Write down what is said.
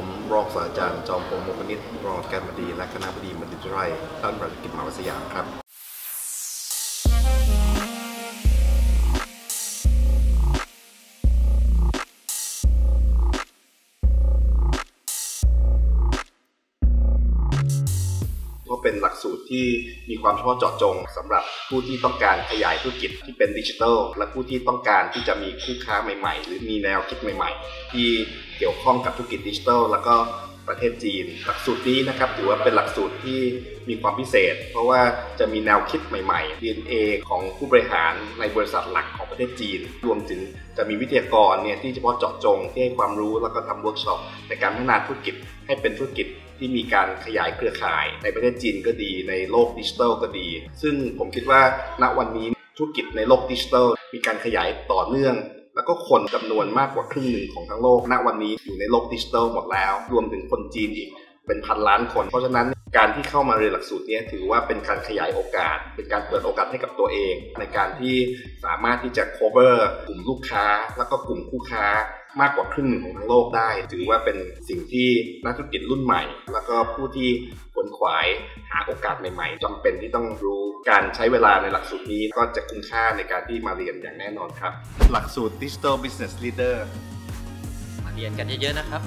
ผมรองศาสตราจารย์จอมพงศ์มกนิตรองการบดี และคณะบดีบัณฑิตไร่ด้านบริกิจมหาวิทยาครับก็เป็นหลักสูตรที่มีความเฉพาะเจาะจงสำหรับผู้ที่ต้องการขยายธุรกิจที่เป็นดิจิทัลและผู้ที่ต้องการที่จะมีคู่ค้าใหม่ ๆ หรือมีแนวคิดใหม่ ๆ ที่ เกี่ยวข้องกับธุรกิจดิจิทัลแล้วก็ประเทศจีน หลักสูตรนี้นะครับถือว่าเป็นหลักสูตรที่มีความพิเศษ เพราะว่าจะมีแนวคิดใหม่ๆ DNA ของผู้บริหารในบริษัทหลักของประเทศจีน รวมถึงจะมีวิทยากรเนี่ยที่เฉพาะเจาะจงที่ให้ความรู้แล้วก็ทำเวิร์กช็อปในการพัฒนาธุรกิจให้เป็นธุรกิจที่มีการขยายเครือข่าย ในประเทศจีนก็ดี ในโลกดิจิทัลก็ดี ซึ่งผมคิดว่าณวันนี้ธุรกิจในโลกดิจิทัลมีการขยายต่อเนื่อง ก็คนจำนวนมากกว่าครึ่งหนึ่งของทั้งโลก ณ วันนี้อยู่ในโลกดิจิทัลหมดแล้ว รวมถึงคนจีนอีกเป็นพันล้านคน เพราะฉะนั้นการที่เข้ามาเรียนหลักสูตรนี้ถือว่าเป็นการขยายโอกาส เป็นการเปิดโอกาสให้กับตัวเอง ในการที่สามารถที่จะ cover กลุ่มลูกค้า แล้วก็กลุ่มคู่ค้ามากกว่าครึ่งหนึ่งของทั้งโลกได้ ถือว่าเป็นสิ่งที่นักธุรกิจรุ่นใหม่ แล้วก็ผู้ที่ขวนขวายหาโอกาสใหม่ ๆจำเป็นที่ต้องรู้ การใช้เวลาในหลักสูตรนี้ก็จะคุ้มค่าในการที่มาเรียนอย่างแน่นอนครับ หลักสูตร Digital Business Leader มาเรียนกันเยอะๆนะครับ